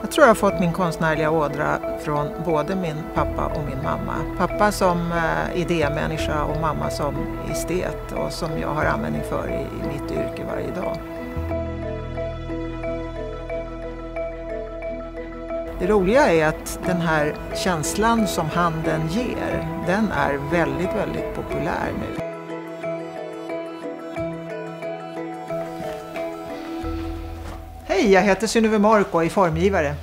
Jag tror jag har fått min konstnärliga ådra från både min pappa och min mamma. Pappa som eh, idémänniska och mamma som estet och som jag har användning för i, i mitt yrke varje dag. Det roliga är att den här känslan som handen ger, den är väldigt, väldigt populär nu. Hej, jag heter Synnöve Mark och är formgivare.